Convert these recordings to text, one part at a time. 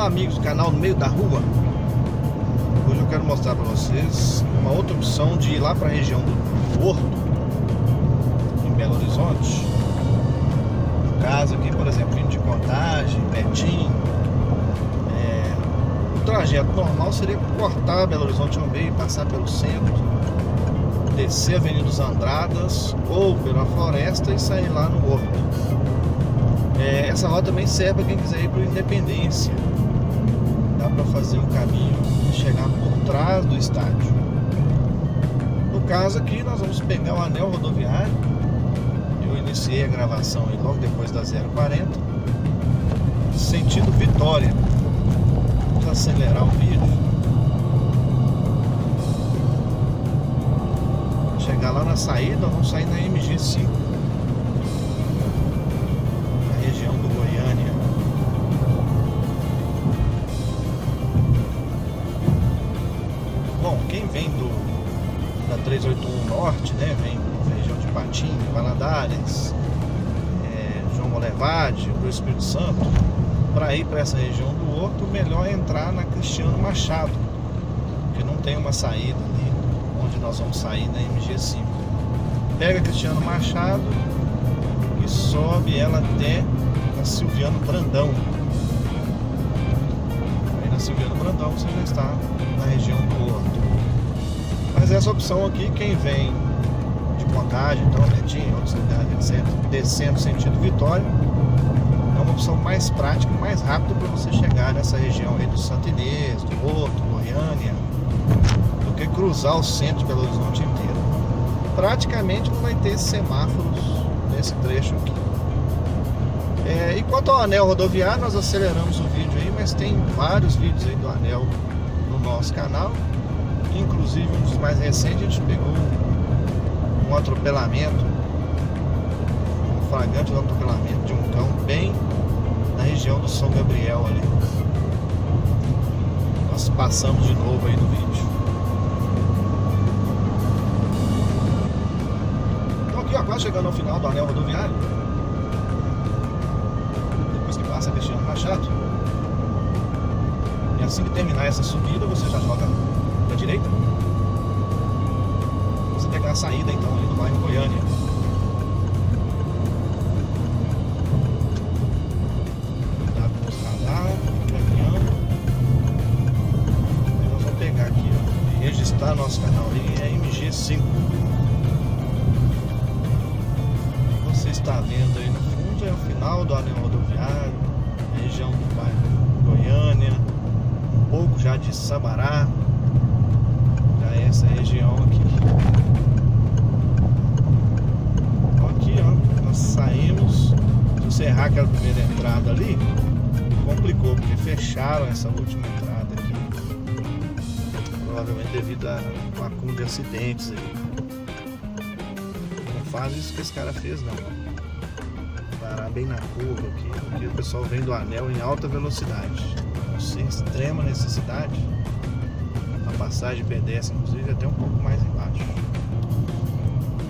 Amigos do canal No Meio da Rua. Hoje eu quero mostrar para vocês uma outra opção de ir lá para a região do Horto Em Belo Horizonte. No caso aqui, por exemplo, vindo de Contagem, Betim é, O trajeto normal seria cortar Belo Horizonte ao meio, passar pelo centro Descer a Avenida dos Andradas ou pela floresta e sair lá no Horto é, essa rota também serve para quem quiser ir para Independência. Dá para fazer um caminho e chegar por trás do estádio. No caso aqui, nós vamos pegar o anel rodoviário. Eu iniciei a gravação aí logo depois da 040. Sentido Vitória. Vamos acelerar o vídeo. Chegar lá na saída, vamos sair na MG5. Norte, né, vem da região de Patim, Valadares, é, João Molevade, do Espírito Santo, para ir para essa região do Horto, melhor é entrar na Cristiano Machado, que não tem uma saída ali, onde nós vamos sair na MG5. Pega Cristiano Machado, e sobe ela até na Silviano Brandão. Aí na Silviano Brandão você já está na região do Horto. Mas essa opção aqui, quem vem de Contagem, então Netinho, outros lugares, descendo, descendo sentido Vitória, é uma opção mais prática mais rápida para você chegar nessa região aí do Santo Inês, do Horto, Goiânia, do que cruzar o centro de Belo Horizonte inteiro. Praticamente não vai ter semáforos nesse trecho aqui. É, e quanto ao anel rodoviário, nós aceleramos o vídeo aí, mas tem vários vídeos aí do anel no nosso canal. Inclusive um dos mais recentes a gente pegou um atropelamento, um flagrante atropelamento de um cão bem na região do São Gabriel ali. Nós passamos de novo aí no vídeo. aqui, ó, quase chegando ao final do anel rodoviário. Depois que passa Cristiano Machado. E assim que terminar essa subida, você já joga direita. Você pegar a saída então ali do bairro Goiânia. Cuidado com. E nós vamos pegar aqui, e registrar nosso canal aí, é MG5. está vendo aí no fundo é o final do anel rodoviário, região do bairro Goiânia, um pouco já de Sabará, essa região aqui. Aqui ó, nós saíms, se você errar aquela primeira entrada ali, complicou, porque fecharam essa última entrada aqui, provavelmente devido a um acúmulo de acidentes aí. Não faz isso que esse cara fez não parar bem na curva aqui, porque o pessoal vem do anel em alta velocidade. Sem extrema necessidade. Passagem pedestre, inclusive, até um pouco mais embaixo.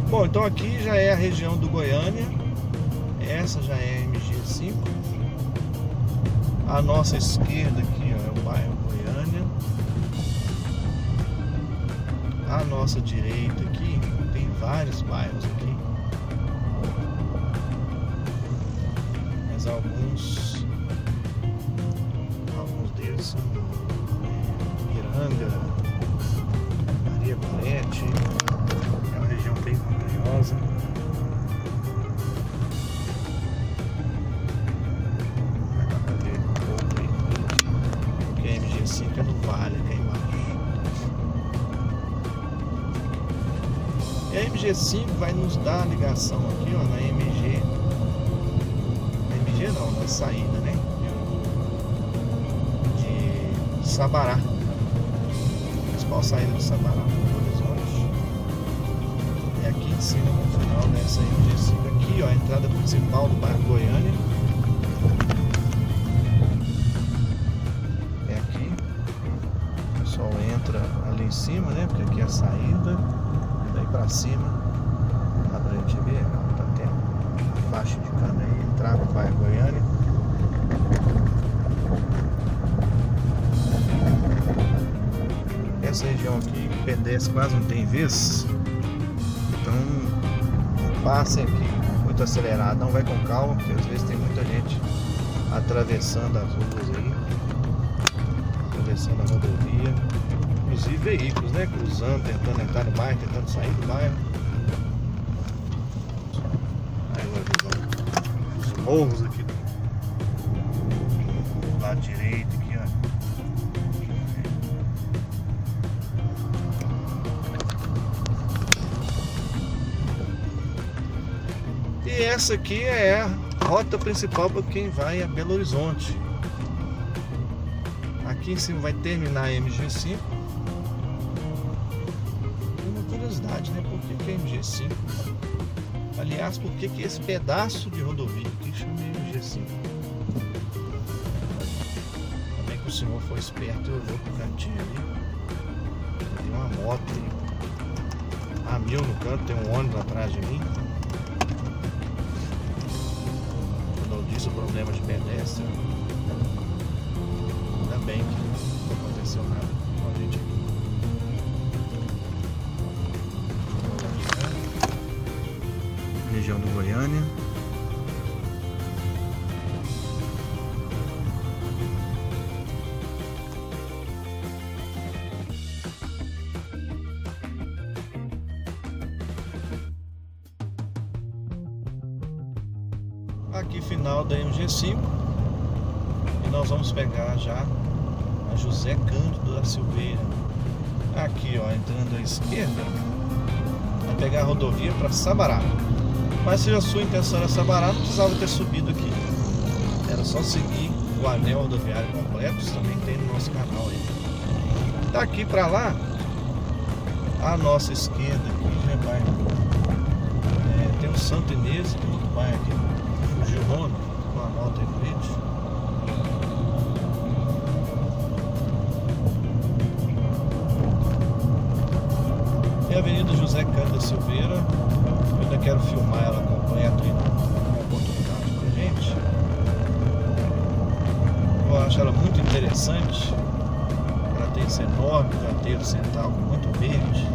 Bom, então aqui já é a região do Goiânia. Essa já é a MG5. A nossa esquerda aqui ó, é o bairro Goiânia. A nossa direita aqui tem vários bairros aqui. mas alguns alguns deles são Miranga, Maria Gorete, é uma região bem montanhosa. A MG5 é no vale, aqui embaixo. E a MG5 vai nos dar a ligação aqui ó, na MG não, na saída, né? De Sabará. Principal saída de Sabará descida nacional, né? Saindo aqui, ó, a entrada principal do bairro Goiânia. É aqui. O pessoal entra ali em cima, né? Porque aqui é a saída. Daí pra cima. Dá pra gente ver, ó, tá até faixa de cana aí, entrada do bairro Goiânia. Essa região aqui, pedestre quase não tem vez. Então passem aqui muito acelerado, não vai com calma, porque às vezes tem muita gente atravessando as ruas aí, atravessando a rodovia, inclusive veículos, né? Cruzando, tentando entrar no bairro, tentando sair do bairro. Aí uma visão morros aqui E essa aqui é a rota principal para quem vai a Belo Horizonte. Aqui em cima vai terminar a MG5. Uma curiosidade, né? Por que, que é MG5? Aliás, por que, que esse pedaço de rodovia aqui chama MG5? Também que o senhor foi esperto e olhou pro cantinho ali. Tem uma moto. A mil no canto, tem um ônibus atrás de mim. O problema de pedestre. Ainda bem que não aconteceu nada com a gente aqui. Região do Goiânia. Aqui final da MG5 e nós vamos pegar já a José Cândido da Silveira. Aqui ó, entrando à esquerda. Vai pegar a rodovia para Sabará. Mas se a sua intenção era Sabará não precisava ter subido aqui. Era só seguir o anel rodoviário completo também tem no nosso canal aí. Daqui para lá a nossa esquerda aqui já vai é, tem o Santo Inês que vai aqui Girona, com a nota em frente. E a Avenida José Cândido Silveira, eu ainda quero filmar ela completa e uma oportunidade pra gente. Eu acho ela muito interessante. Ela tem esse enorme canteiro central muito verde.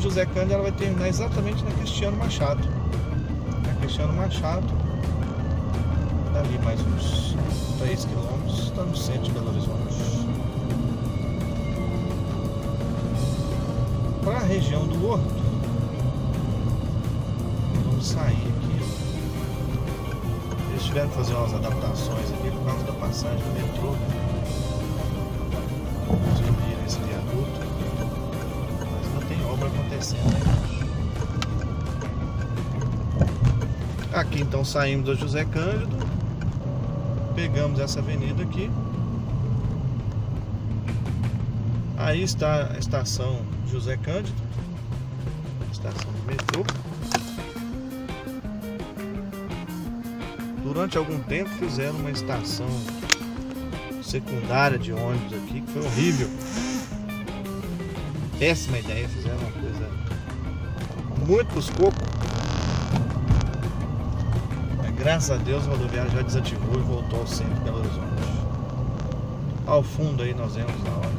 José Cândido ela vai terminar exatamente na Cristiano Machado. Na Cristiano Machado, dali mais uns 3 quilômetros, está no centro de Belo Horizonte. Para a região do Horto, vamos sair aqui eles tiveram que fazer umas adaptações aqui por causa da passagem do metrô. Aqui então saímos do José Cândido. Pegamos essa avenida aqui. Aí está a estação José Cândido. Estação do metrô. durante algum tempo fizeram uma estação secundária de ônibus aqui, que foi horrível. Péssima ideia, fizeram uma coisa muito pros cocos. Mas graças a Deus o rodoviário já desativou e voltou ao centro de Belo Horizonte. Ao fundo aí nós vemos na hora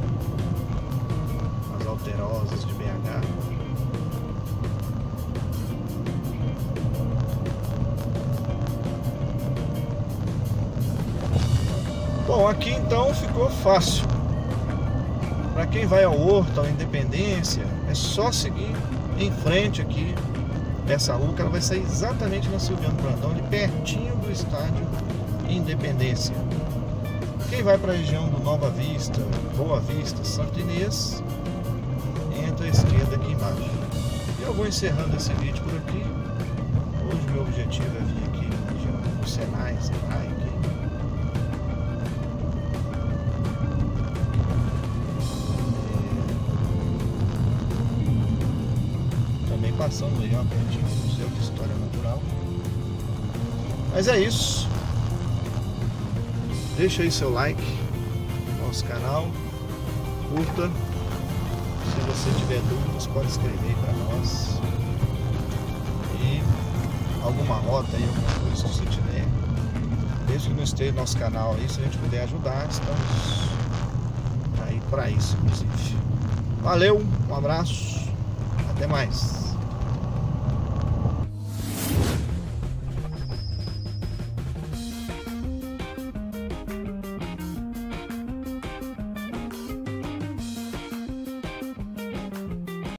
as alterosas de BH. Bom, aqui então ficou fácil. Para quem vai ao Horto, à Independência, é só seguir em frente aqui essa rua que ela vai sair exatamente na Silviano Brandão, ali pertinho do estádio Independência. Quem vai para a região do Nova Vista, Boa Vista, Santo Inês, entra à esquerda aqui embaixo. E eu vou encerrando esse vídeo por aqui. Hoje meu objetivo é vir aqui na região do Senai, Senai passando aí pertinho do Museu de História Natural. Mas é isso. Deixa aí seu like no nosso canal, curta Se você tiver dúvidas, pode escrever para nós. E alguma rota aí, alguma coisa que você tiver. Desde que não esteja no nosso canal aí, se a gente puder ajudar, estamos aí para isso, inclusive. Valeu, um abraço, até mais.